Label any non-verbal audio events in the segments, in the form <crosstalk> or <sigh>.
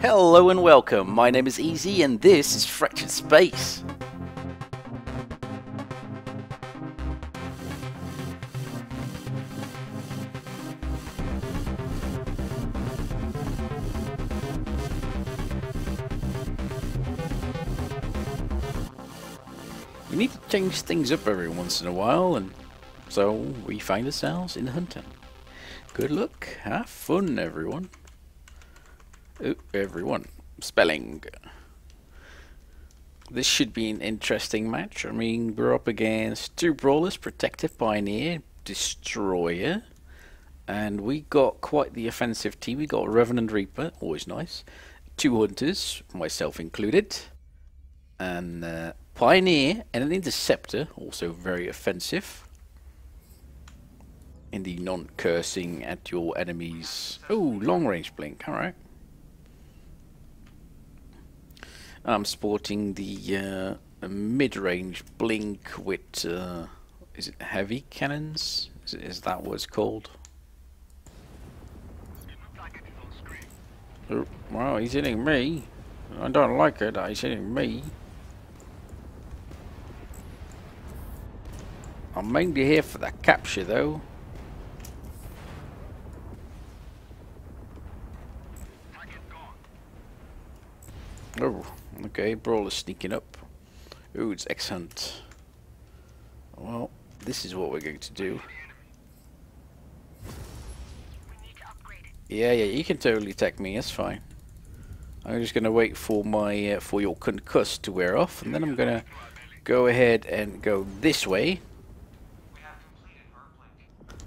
Hello and welcome, my name is Easy and this is Fractured Space. You need to change things up every once in a while and so we find ourselves in the Hunter. Good luck, have fun everyone. Oh, everyone. Spelling. This should be an interesting match. I mean, we're up against two brawlers, Protector Pioneer, Destroyer, and we got quite the offensive team. We got Revenant Reaper, always nice. Two Hunters, myself included, and uh, Pioneer and an Interceptor, also very offensive. In the non-cursing at your enemies. Oh, long range blink, alright. I'm sporting the uh, mid-range blink with, uh, is it heavy cannons? Is, that what it's called? Oh, wow, he's hitting me. I don't like it, he's hitting me. I'm mainly here for the capture though. Oh. Okay, Brawl is sneaking up. Ooh, it's X-Hunt. Well, this is what we're going to do. Yeah, yeah, you can totally attack me, that's fine. I'm just going to wait for my uh, for your concuss to wear off, and then I'm going to go ahead and go this way.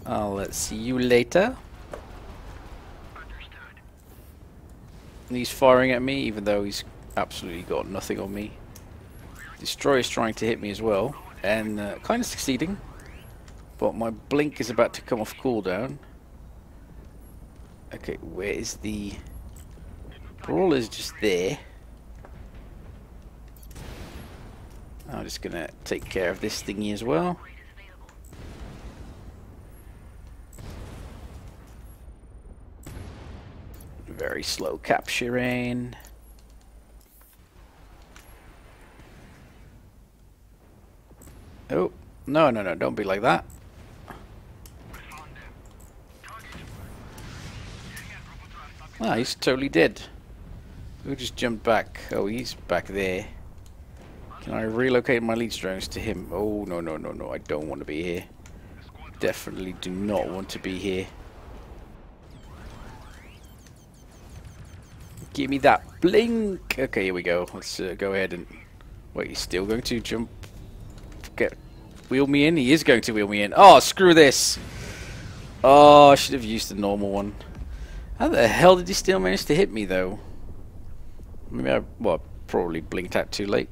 I'll uh, see you later. He's firing at me, even though he's absolutely got nothing on me. Destroyer is trying to hit me as well, and uh, kind of succeeding. But my blink is about to come off cooldown. Okay, where is the... Brawler's just there. I'm just gonna take care of this thingy as well. Very slow capturing. Oh, no, no, no, don't be like that. Ah, he's totally dead. Who just jumped back? Oh, he's back there. Can I relocate my lead drones to him? Oh, no, no, no, no, I don't want to be here. Definitely do not want to be here. Give me that blink! Okay, here we go. Let's uh, go ahead and... Wait, he's still going to jump get wheel me in? He is going to wheel me in. Oh, screw this. Oh, I should have used the normal one. How the hell did he still manage to hit me, though? Maybe I, well, probably blinked out too late.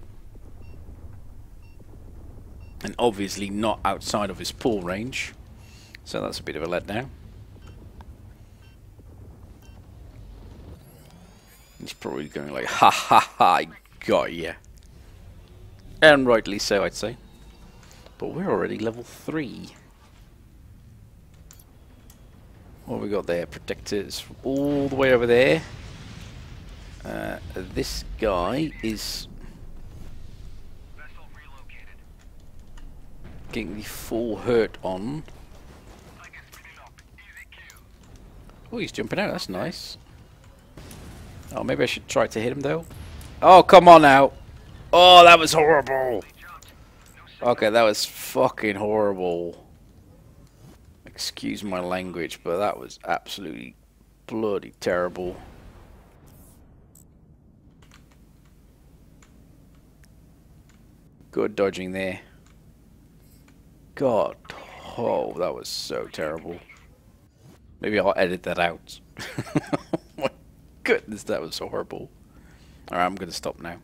And obviously not outside of his pull range. So that's a bit of a letdown. He's probably going like, ha ha ha, I got ya. And rightly so, I'd say. But we're already level 3. What we got there? Protectors all the way over there. Uh, this guy is getting the full hurt on. Oh, he's jumping out. That's nice. Oh, maybe I should try to hit him though. Oh, come on now. Oh, that was horrible. Okay, that was fucking horrible. Excuse my language, but that was absolutely bloody terrible. Good dodging there. God, oh, that was so terrible. Maybe I'll edit that out. <laughs> my goodness, that was horrible. Alright, I'm going to stop now.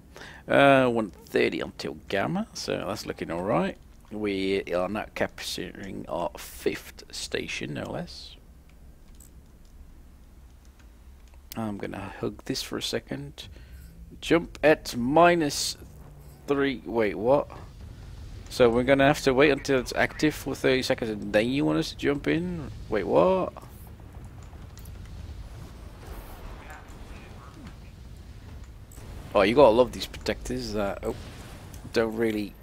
Uh, 130 until Gamma, so that's looking alright. We are now capturing our fifth station, no less. I'm going to hug this for a second. Jump at minus 3. Wait, what? So we're going to have to wait until it's active for 30 seconds and then you want us to jump in? Wait, what? Oh, you gotta love these protectors that oh, don't really...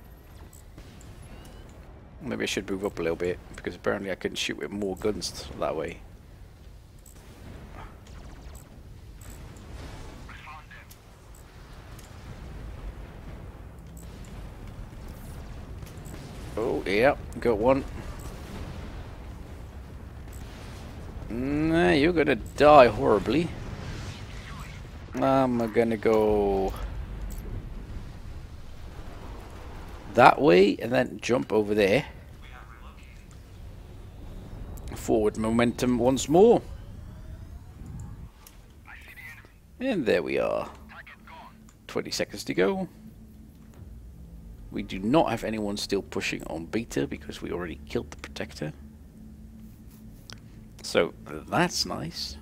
Maybe I should move up a little bit, because apparently I can shoot with more guns that way. Oh, yeah, got one. Nah, you're gonna die horribly. I'm gonna go that way and then jump over there. Forward momentum once more. And there we are. 20 seconds to go. We do not have anyone still pushing on beta because we already killed the protector. So that's nice.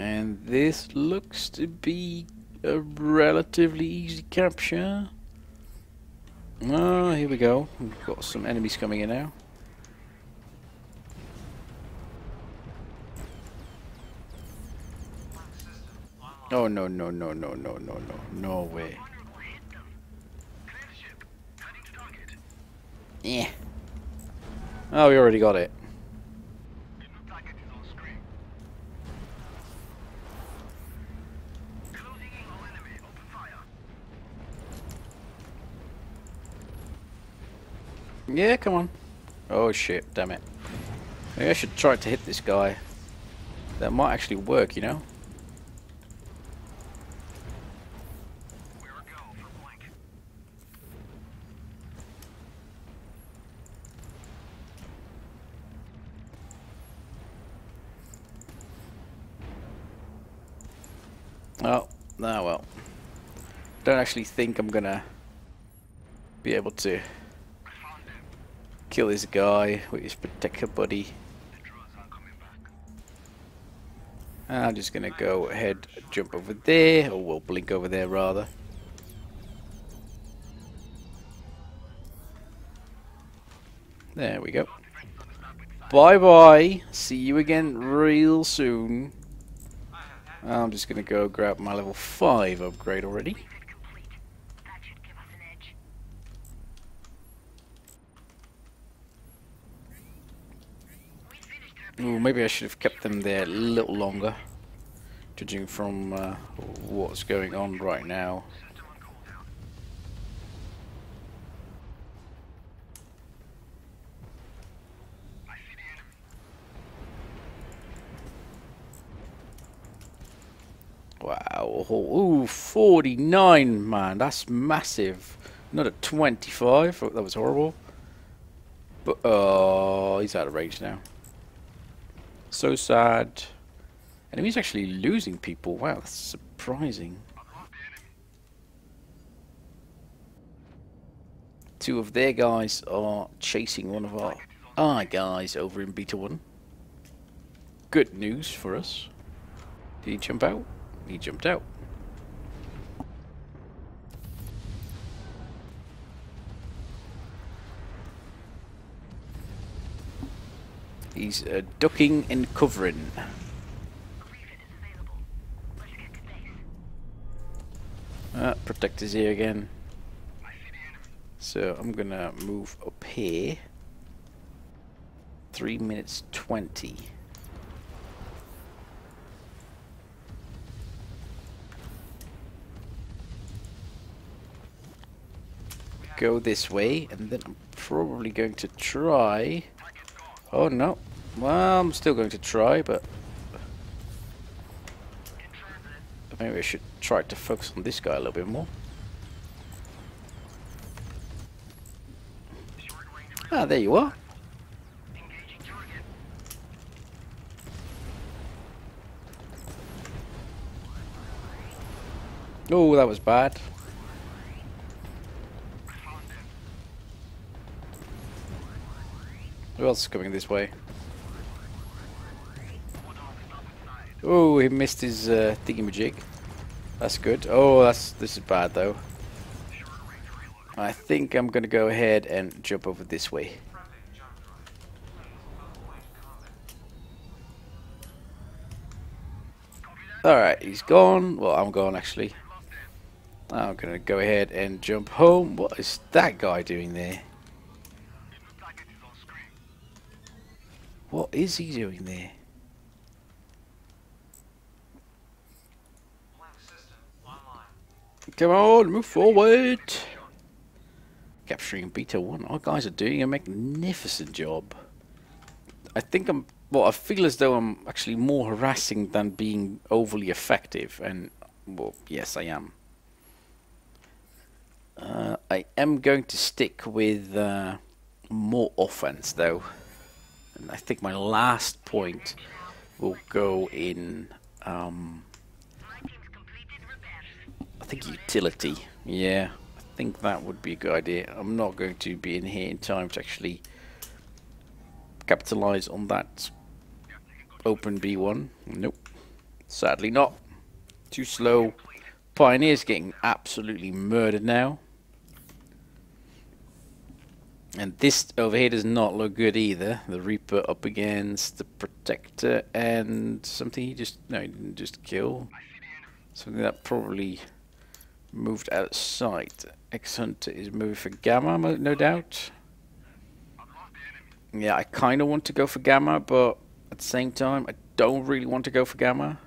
And this looks to be a relatively easy capture. Oh, here we go. We've got some enemies coming in now. Oh, no, no, no, no, no, no, no. No way. Yeah. Oh, we already got it. Yeah, come on. Oh shit, damn it. Maybe I should try to hit this guy. That might actually work, you know? Oh, ah well. Don't actually think I'm gonna be able to kill this guy with his protector buddy. I'm just gonna go ahead, jump over there, or we'll blink over there rather. There we go. Bye bye. See you again real soon. I'm just gonna go grab my level 5 upgrade already. Maybe I should have kept them there a little longer, judging from uh, what's going on right now. Wow, ooh, 49, man, that's massive. Not a 25, that was horrible. But, oh, he's out of range now. So sad. Enemy's actually losing people. Wow, that's surprising. Two of their guys are chasing one of our, our guys over in Beta 1. Good news for us. Did he jump out? He jumped out. He's uh, ducking and covering. Uh, protector's here again. So I'm gonna move up here. 3 minutes 20. Go this way, and then I'm probably going to try... Oh no, well, I'm still going to try, but maybe I should try to focus on this guy a little bit more. Ah, there you are. Oh, that was bad. Who else is coming this way? Oh, he missed his uh, thingamajig. That's good. Oh, that's this is bad though. I think I'm to go ahead and jump over this way. Alright, he's gone. Well, I'm gone actually. I'm to go ahead and jump home. What is that guy doing there? What is he doing there? Come on, move forward. Capturing Beta 1. Our guys are doing a magnificent job. I think I'm... Well, I feel as though I'm actually more harassing than being overly effective. And, well, yes, I am. Uh, I am going to stick with uh, more offense, though. And I think my last point will go in... Um, I think utility. Yeah, I think that would be a good idea. I'm not going to be in here in time to actually capitalize on that open B1. Nope. Sadly not. Too slow. Pioneer's getting absolutely murdered now. And this over here does not look good either. The Reaper up against the Protector and something he just, no, he didn't just kill. Something that probably moved out of sight. X-Hunter is moving for Gamma, no doubt. Yeah, I kind of want to go for Gamma, but at the same time, I don't really want to go for Gamma.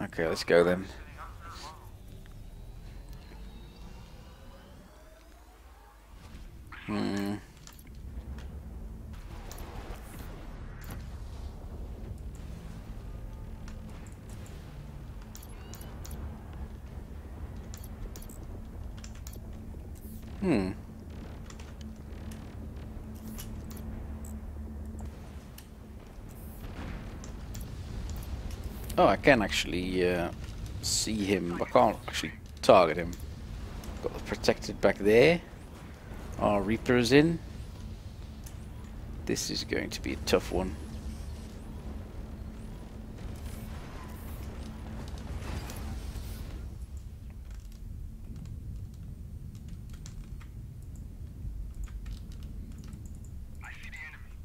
Okay, let's go then. Hmm. Hmm. Oh, I can actually uh, see him. I can't actually target him. Got the protected back there. Our Reaper is in. This is going to be a tough one.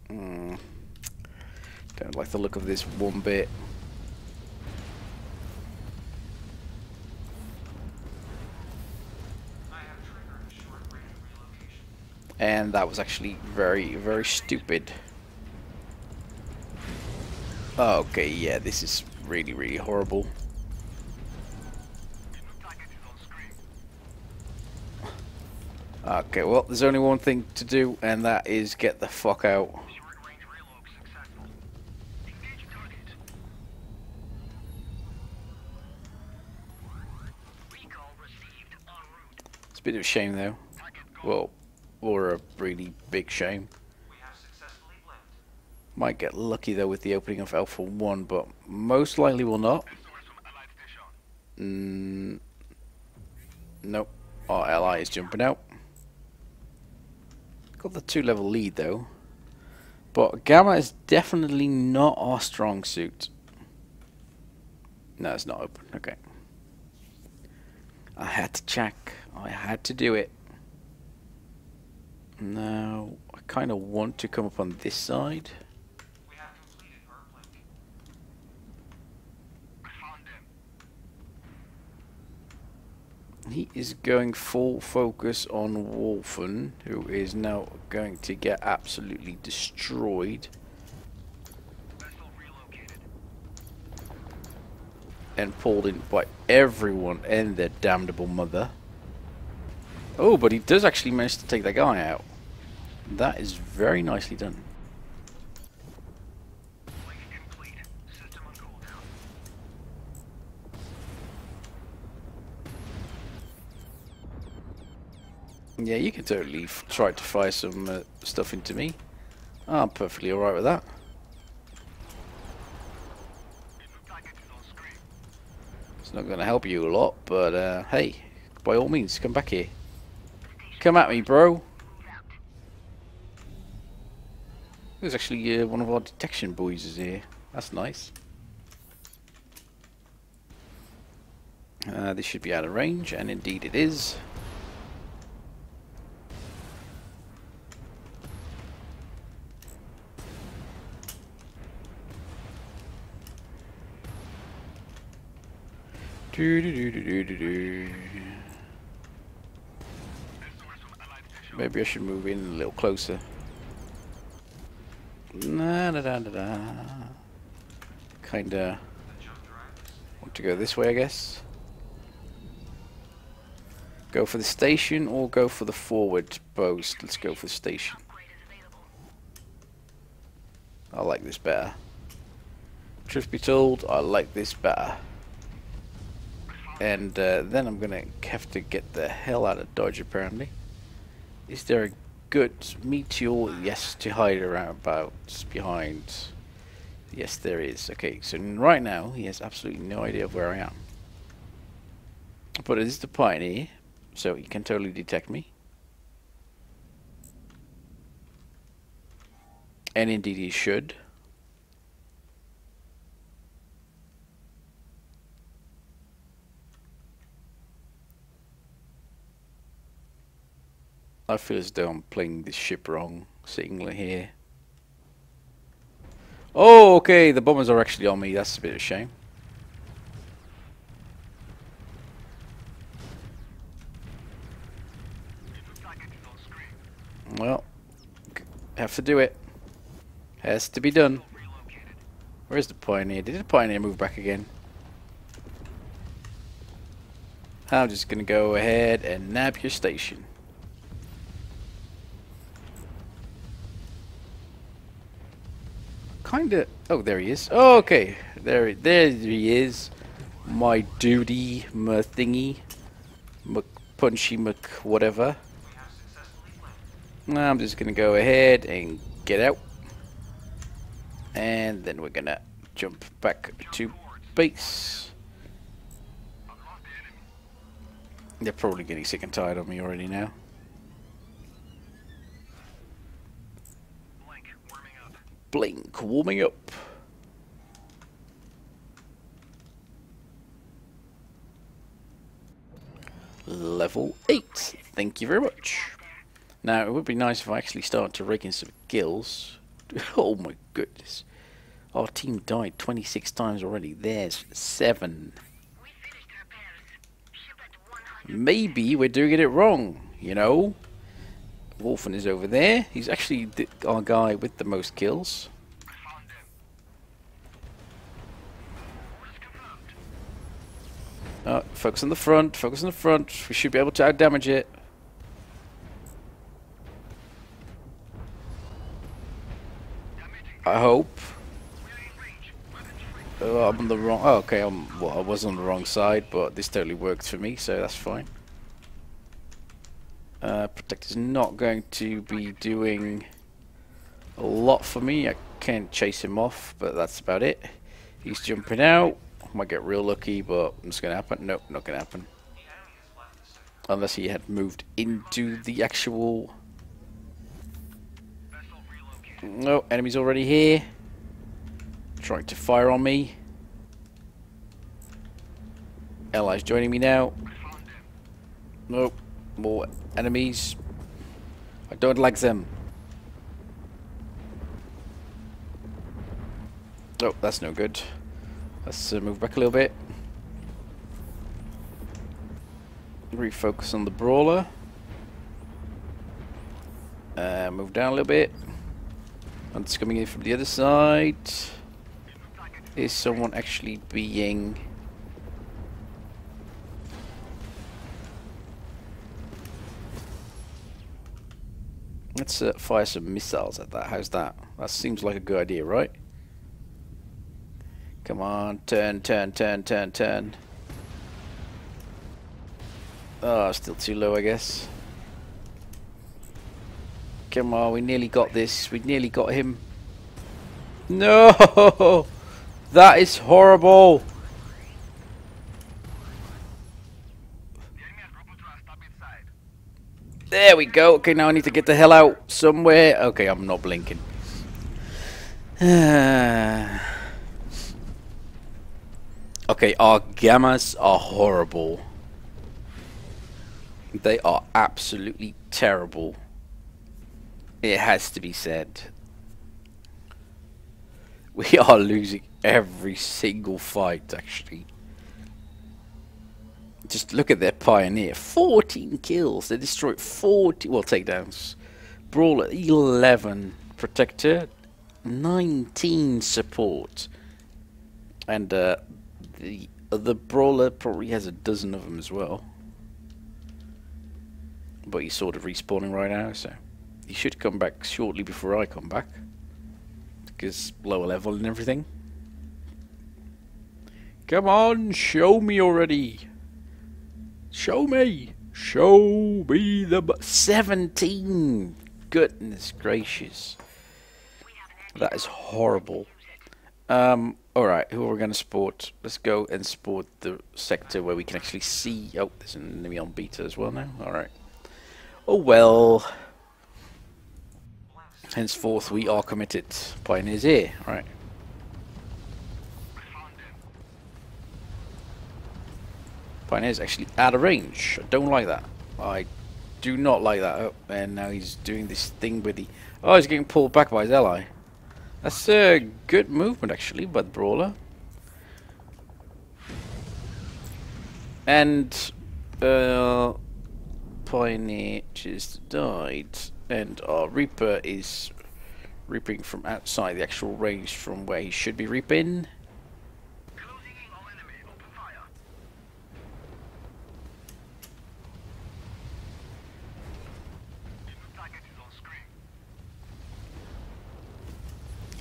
Mm. Don't like the look of this one bit. And that was actually very, very stupid. Okay, yeah, this is really, really horrible. Okay, well, there's only one thing to do, and that is get the fuck out. It's a bit of a shame, though. Well, or a really big shame. Might get lucky though with the opening of Alpha 1, but most likely will not. Mm, nope. Our ally is jumping out. Got the two level lead though. But Gamma is definitely not our strong suit. No, it's not open. Okay. I had to check. I had to do it. Now, I kind of want to come up on this side. He is going full focus on Wolfen, who is now going to get absolutely destroyed. And pulled in by everyone and their damnable mother. Oh, but he does actually manage to take that guy out. That is very nicely done. Yeah, you can totally try to fire some uh, stuff into me. I'm perfectly alright with that. It's not going to help you a lot, but uh, hey, by all means, come back here. Come at me, bro. There's actually uh, one of our detection boys is here. That's nice. Uh, this should be out of range, and indeed it is. Do, do, do, Maybe I should move in a little closer. Na da da da da. Kinda want to go this way, I guess. Go for the station or go for the forward post. Let's go for the station. I like this better. Truth be told, I like this better. And uh, then I'm gonna have to get the hell out of Dodge apparently. Is there a good meteor? Yes, to hide around about behind. Yes, there is. Okay, so right now he has absolutely no idea of where I am. But it is the Pioneer, so he can totally detect me. And indeed he should. I feel as though I'm playing this ship wrong, sitting here. Oh, okay, the bombers are actually on me. That's a bit of a shame. Well, have to do it. Has to be done. Where's the Pioneer? Did the Pioneer move back again? I'm just gonna go ahead and nab your station. Kinda. Oh, there he is. Oh, okay. There, there he is. My duty, my thingy, my punchy, my whatever. I'm just gonna go ahead and get out, and then we're gonna jump back to base. They're probably getting sick and tired of me already now. Blink, warming up. Level 8. Thank you very much. Now, it would be nice if I actually started to rig in some gills. <laughs> oh my goodness. Our team died 26 times already. There's 7. Maybe we're doing it wrong, you know? Wolfen is over there. He's actually our guy with the most kills. Uh, focus on the front, focus on the front. We should be able to out-damage it. I hope. Oh, I'm on the wrong... Oh, okay, I'm, well, I was on the wrong side, but this totally worked for me, so that's fine. Uh, Protect is not going to be doing a lot for me. I can't chase him off, but that's about it. He's jumping out. Might get real lucky, but it's going to happen. Nope, not going to happen. Unless he had moved into the actual... No, enemy's already here. Trying to fire on me. Allies joining me now. Nope. More enemies. I don't like them. Oh, that's no good. Let's uh, move back a little bit. Refocus on the brawler. Uh, move down a little bit. And it's coming in from the other side. Is someone actually being Let's uh, fire some missiles at that. How's that? That seems like a good idea, right? Come on, turn, turn, turn, turn, turn. Oh, still too low, I guess. Come on, we nearly got this. We nearly got him. No! <laughs> That is horrible! There we go. Okay, now I need to get the hell out somewhere. Okay, I'm not blinking. <sighs> okay, our gammas are horrible. They are absolutely terrible. It has to be said. We are losing every single fight, actually. Just look at their Pioneer. 14 kills. They destroyed 40, well, takedowns. Brawler, 11. Protector, 19 support. And uh, the, the Brawler probably has a dozen of them as well. But he's sort of respawning right now, so he should come back shortly before I come back. Because lower level and everything. Come on, show me already. Show me. Show me the 17. Goodness gracious. That is horrible. Um, alright, who are we going to sport? Let's go and sport the sector where we can actually see... Oh, there's an enemy on beta as well now. Alright. Oh well. Henceforth we are committed. Pioneers here. Alright. Pioneer's actually out of range. I don't like that. I do not like that. Oh, and now he's doing this thing with the... Oh, he's getting pulled back by his ally. That's a good movement, actually, by the Brawler. And... Uh, Pioneer just died. And our Reaper is reaping from outside the actual range from where he should be reaping.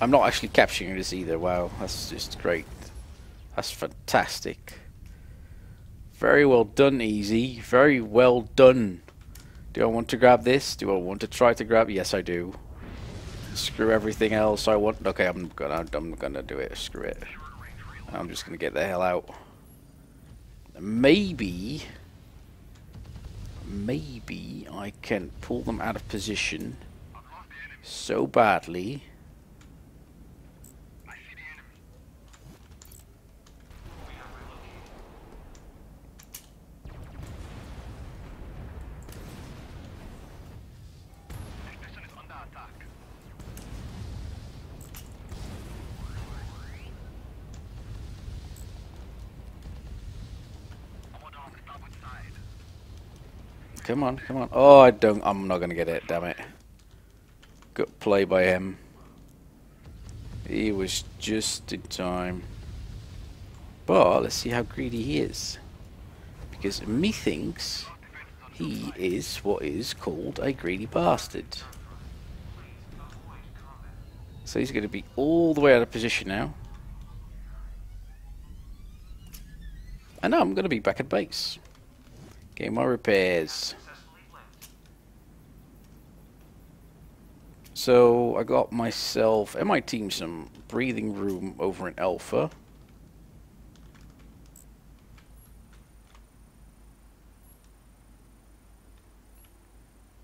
I'm not actually capturing this either. Wow, that's just great. That's fantastic. Very well done, Easy. Very well done. Do I want to grab this? Do I want to try to grab? Yes, I do. Screw everything else. I want. Okay, I'm gonna. I'm gonna do it. Screw it. I'm just gonna get the hell out. Maybe. Maybe I can pull them out of position so badly Come on, come on. Oh, I don't. I'm not gonna get it. Damn it. Good play by him. He was just in time. But let's see how greedy he is. Because methinks he is what is called a greedy bastard. So he's going to be all the way out of position now. And now I'm going to be back at base. Getting my repairs. So I got myself and my team some breathing room over in Alpha.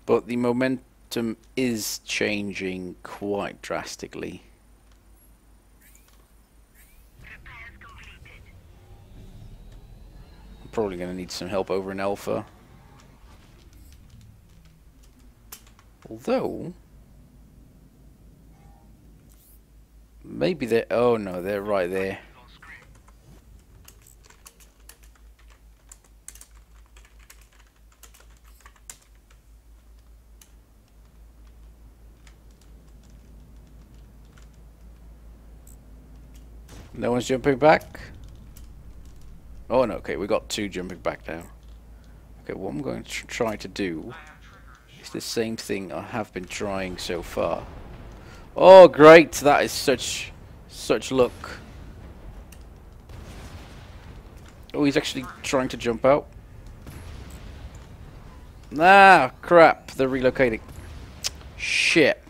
But the momentum is changing quite drastically. Probably going to need some help over in Alpha. Although... Maybe they're... Oh no, they're right there. No one's jumping back? Oh no, okay, we got two jumping back now. Okay, what I'm going to try to do is the same thing I have been trying so far. Oh great, that is such such luck. Oh, he's actually trying to jump out. Ah, crap, they're relocating. Shit.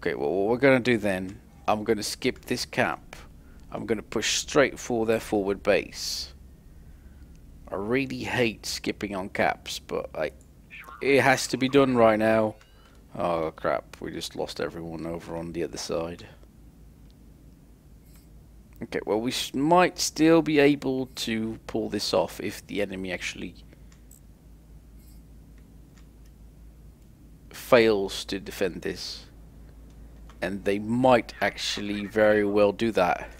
Okay, well, what we're going to do then, I'm going to skip this cap. I'm going to push straight for their forward base. I really hate skipping on caps, but it has to be done right now. Oh crap, we just lost everyone over on the other side. Okay, well we might still be able to pull this off if the enemy actually fails to defend this. And they might actually very well do that.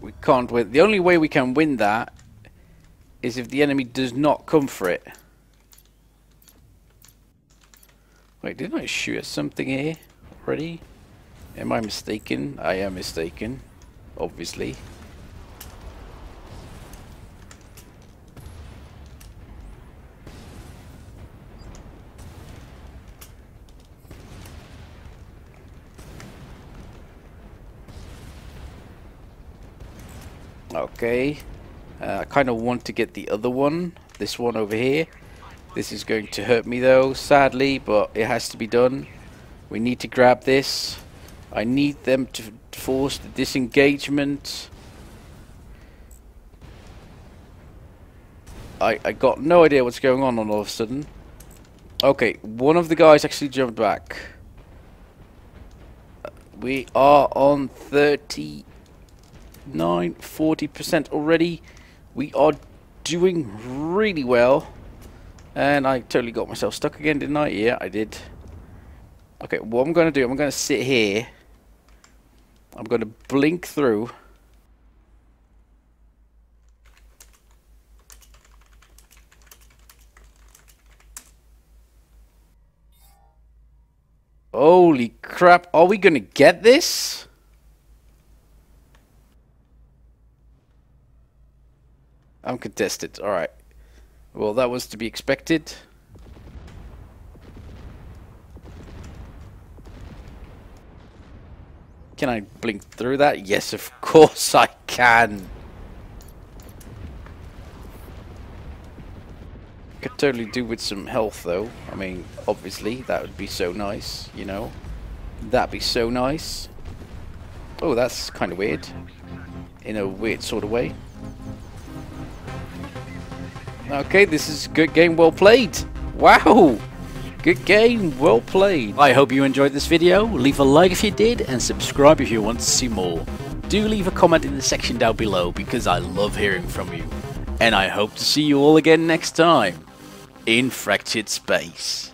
We can't win. The only way we can win that is if the enemy does not come for it. Didn't I shoot at something here already? Am I mistaken? I am mistaken, obviously. Okay. Uh, I kind of want to get the other one. This one over here. This is going to hurt me though, sadly, but it has to be done. We need to grab this. I need them to force the disengagement. I, I got no idea what's going on all of a sudden. Okay, one of the guys actually jumped back. We are on 30 nine, 40% already. We are doing really well. And I totally got myself stuck again, didn't I? Yeah, I did. Okay, what I'm going to do, I'm going to sit here. I'm going to blink through. Holy crap, are we going to get this? I'm contested, alright. Well, that was to be expected. Can I blink through that? Yes, of course I can. Could totally do with some health though. I mean, obviously, that would be so nice, you know. That'd be so nice. Oh, that's kind of weird. In a weird sort of way. Okay, this is good game well played. Wow! Good game, well played. I hope you enjoyed this video. Leave a like if you did and subscribe if you want to see more. Do leave a comment in the section down below because I love hearing from you. And I hope to see you all again next time in Fractured Space.